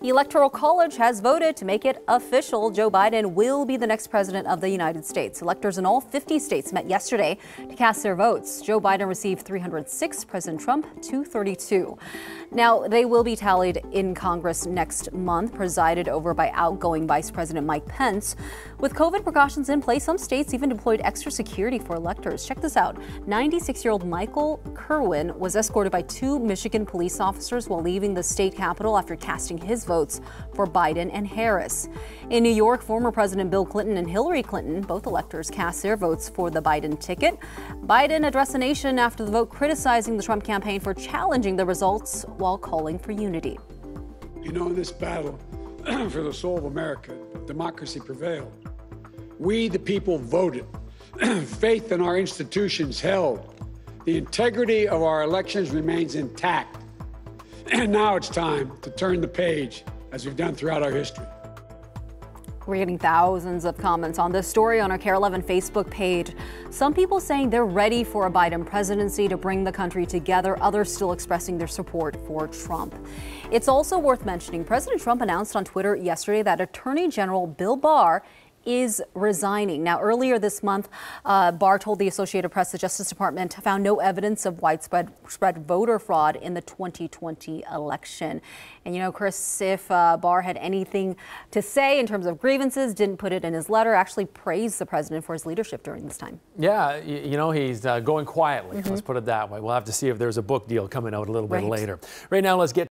The Electoral College has voted to make it official. Joe Biden will be the next president of the United States. Electors in all 50 states met yesterday to cast their votes. Joe Biden received 306, President Trump 232. Now, they will be tallied in Congress next month, presided over by outgoing Vice President Mike Pence. With COVID precautions in place, some states even deployed extra security for electors. Check this out 96 year old Michael Kerwin was escorted by two Michigan police officers while leaving the state capitol after casting his votes for Biden and Harris. In New York, former President Bill Clinton and Hillary Clinton, both electors, cast their votes for the Biden ticket. Biden addressed the nation after the vote criticizing the Trump campaign for challenging the results while calling for unity. You know, in this battle for the soul of America, democracy prevailed. We, the people, voted. Faith in our institutions held. The integrity of our elections remains intact. And now it's time to turn the page, as we've done throughout our history. We're getting thousands of comments on this story on our KARE 11 Facebook page. Some people saying they're ready for a Biden presidency to bring the country together, others still expressing their support for Trump. It's also worth mentioning President Trump announced on Twitter yesterday that Attorney General Bill Barr is resigning. Now, earlier this month, uh, Barr told the Associated Press the Justice Department found no evidence of widespread spread voter fraud in the 2020 election. And you know, Chris, if uh, Barr had anything to say in terms of grievances, didn't put it in his letter, actually praised the president for his leadership during this time. Yeah, you know, he's uh, going quietly. Mm -hmm. Let's put it that way. We'll have to see if there's a book deal coming out a little bit right. later. Right now, let's get